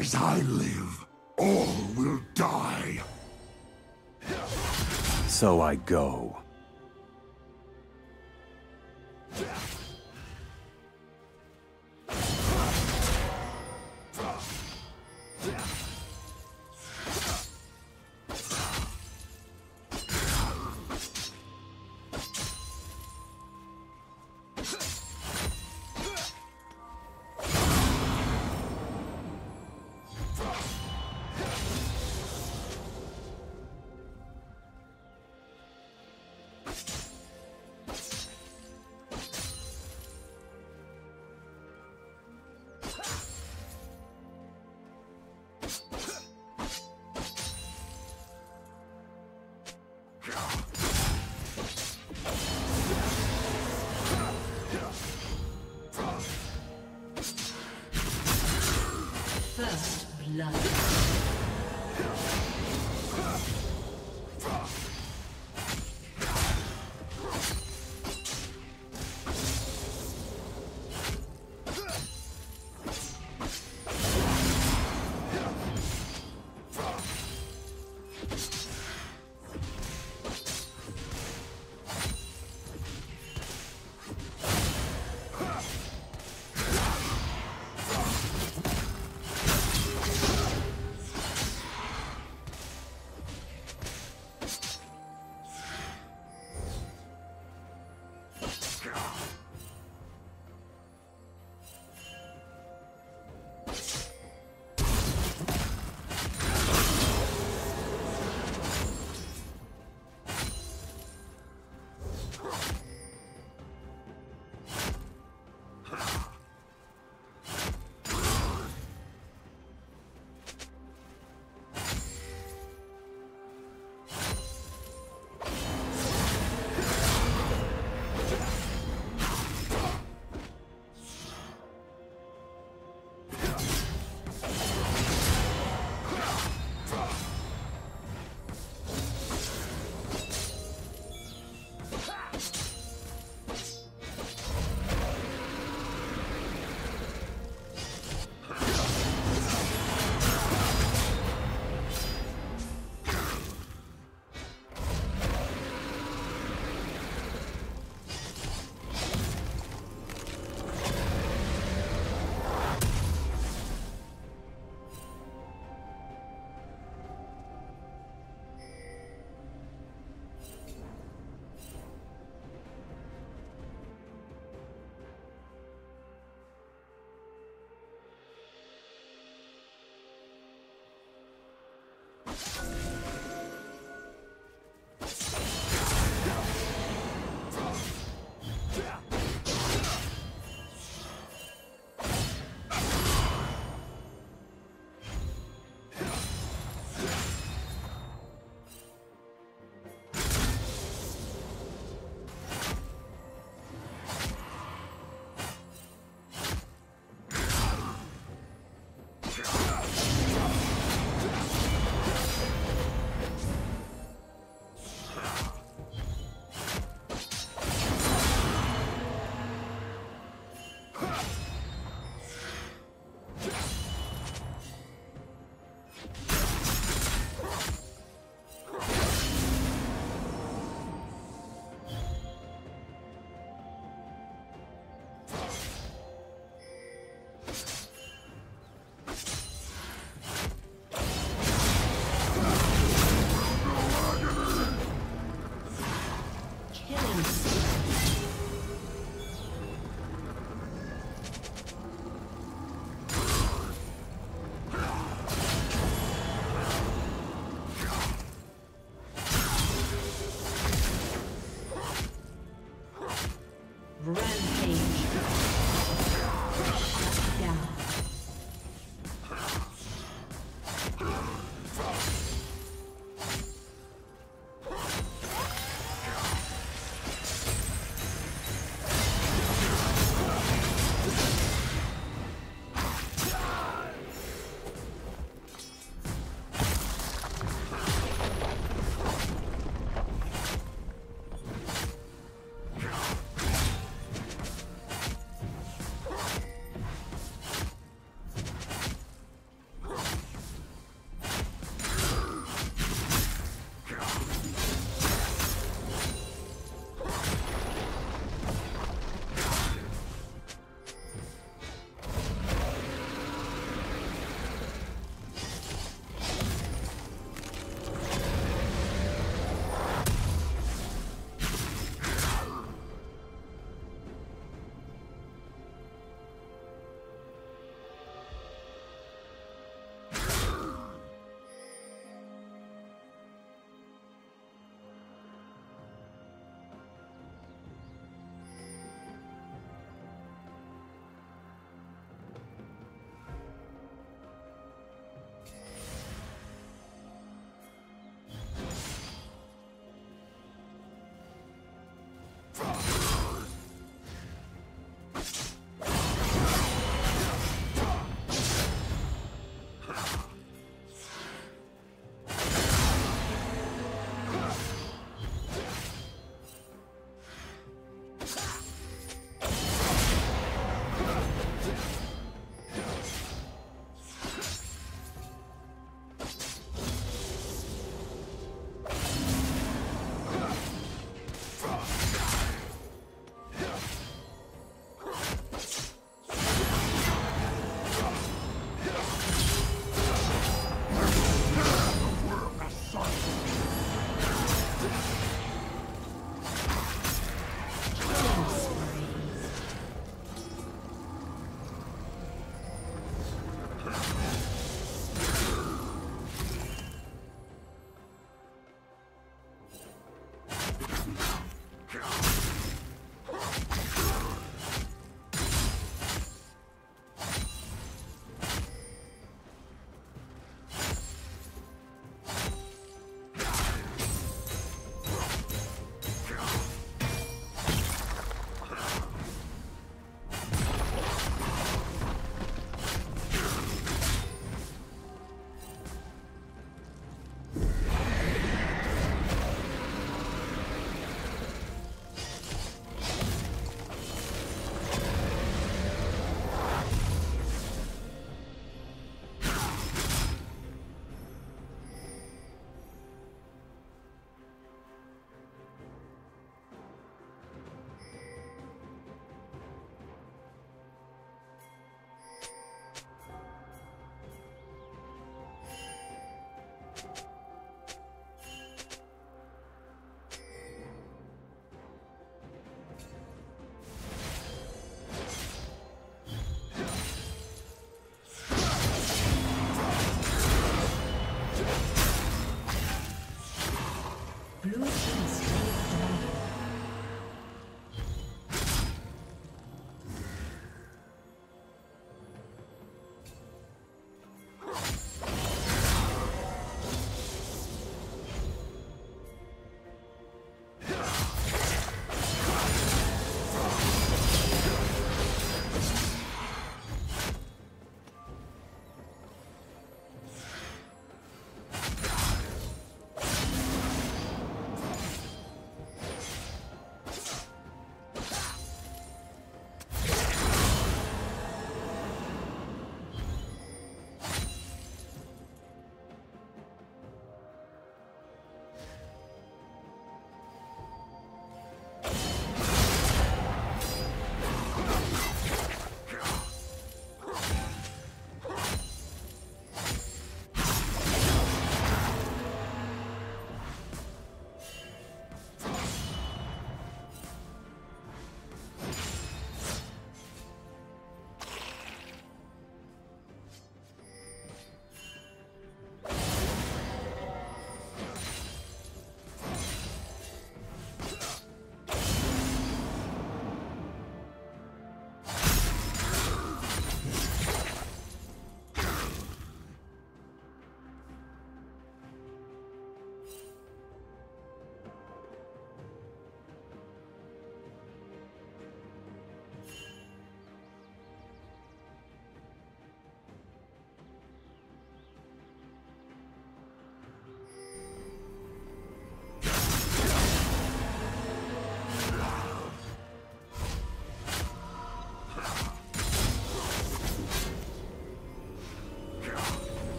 As I live, all will die. So I go. First blood.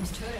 team's turret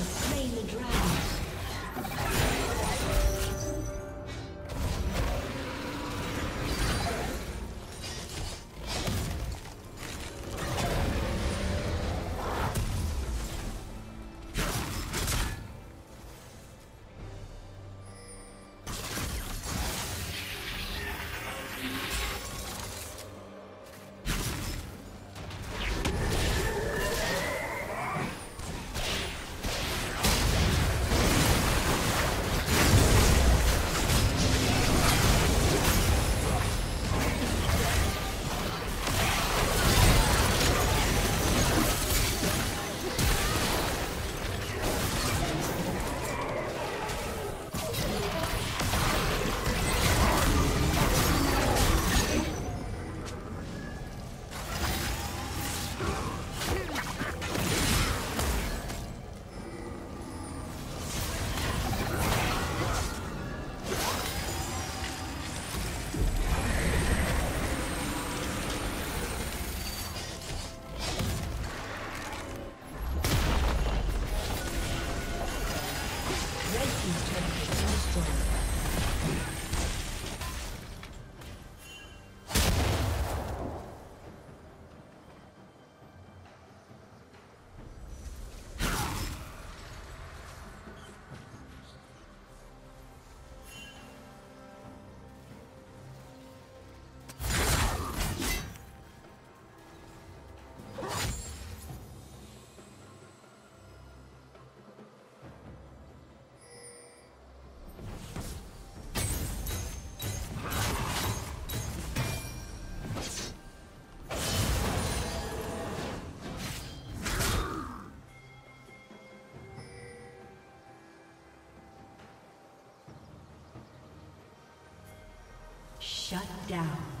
Shut down.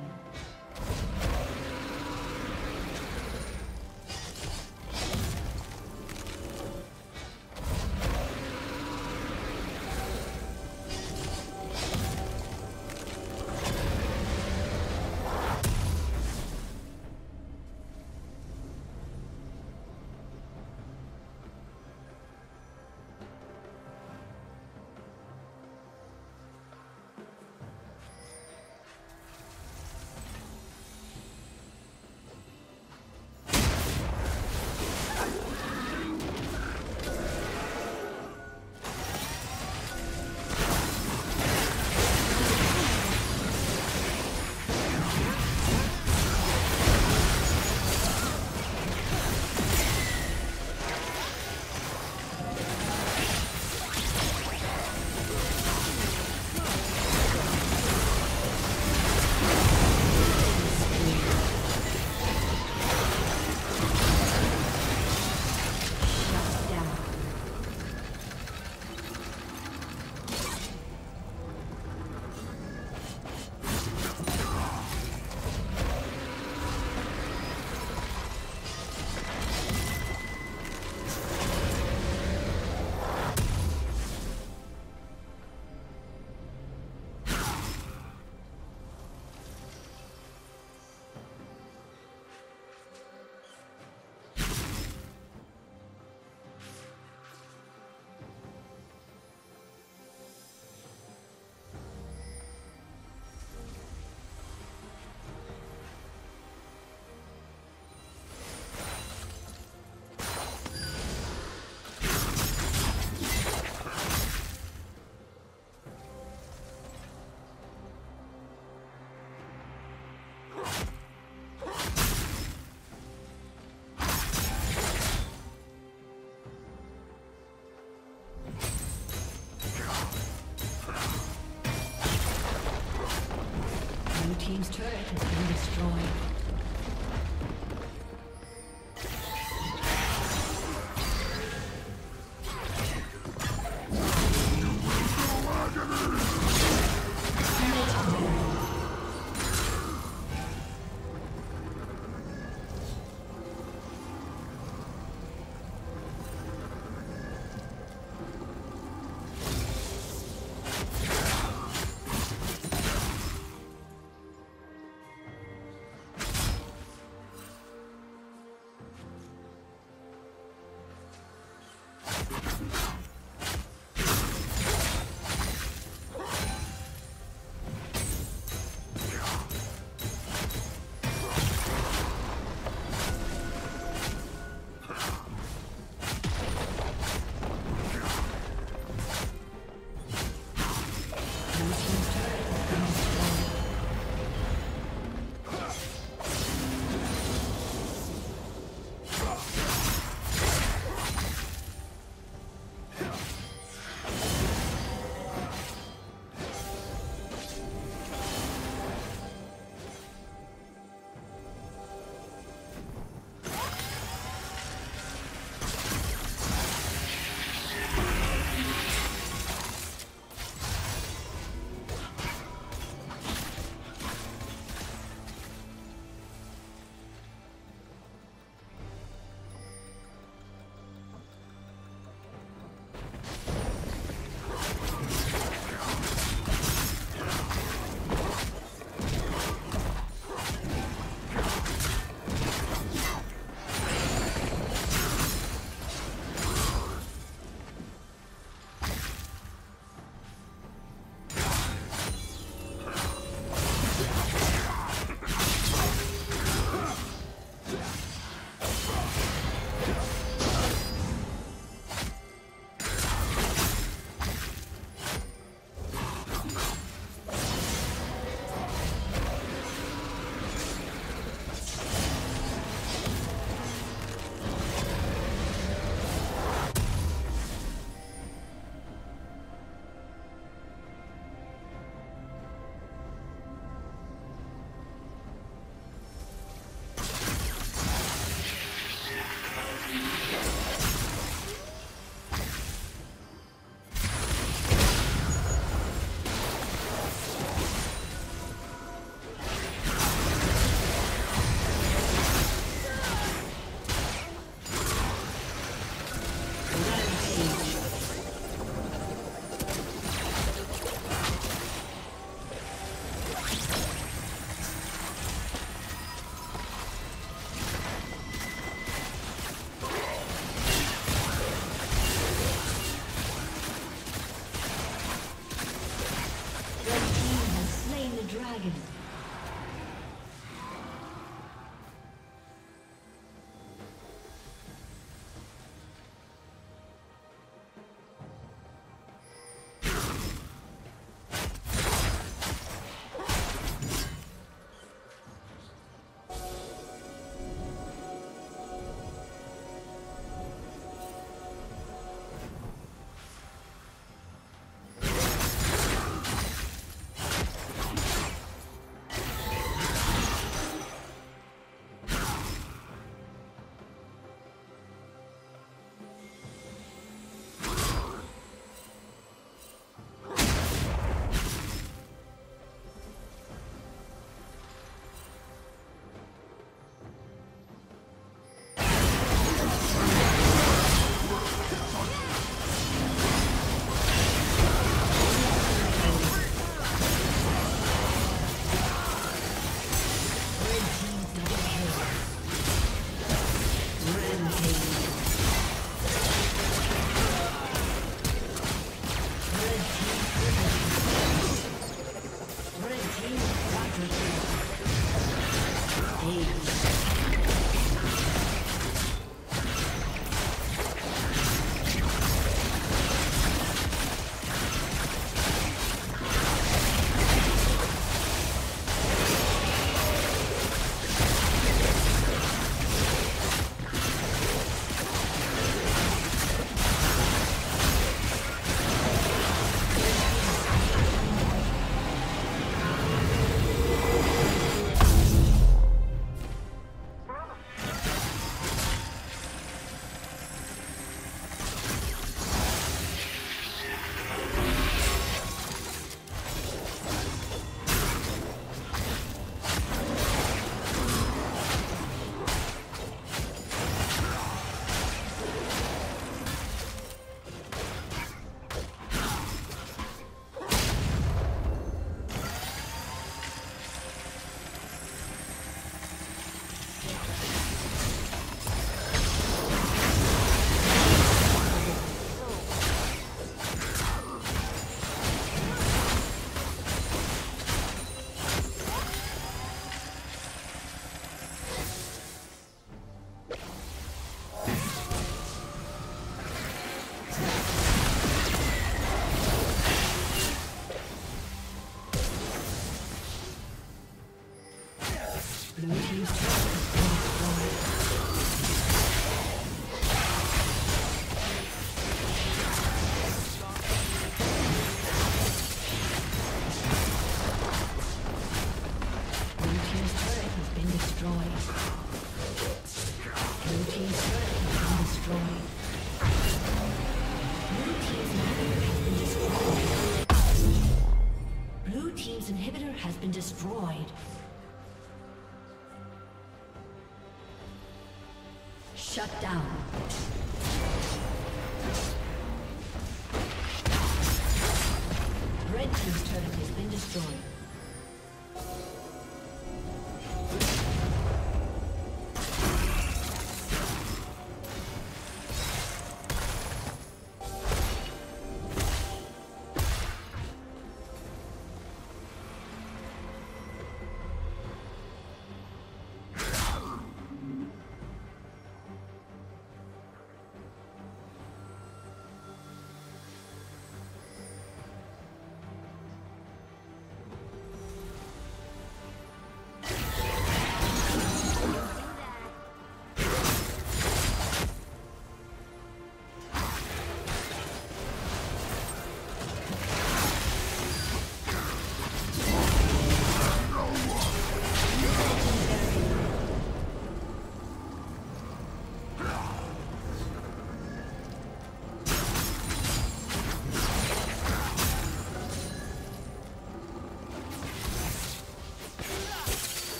Destroyed.